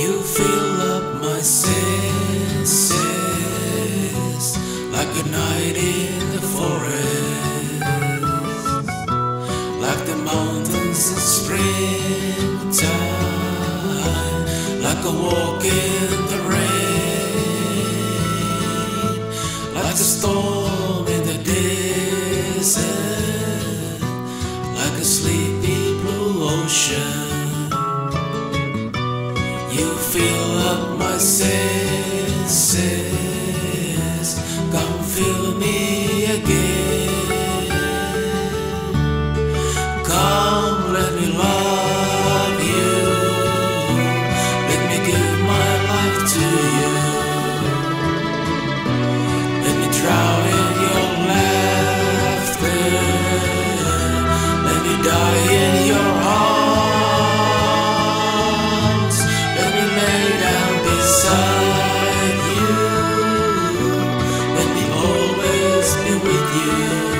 You fill up my senses like a night in the forest, like the mountains in springtime, like a walk in the rain, like a storm in the desert, like a sleepy blue ocean fill up my sail. with you.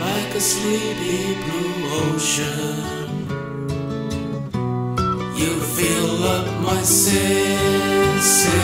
like a sleepy blue ocean. You fill up my senses.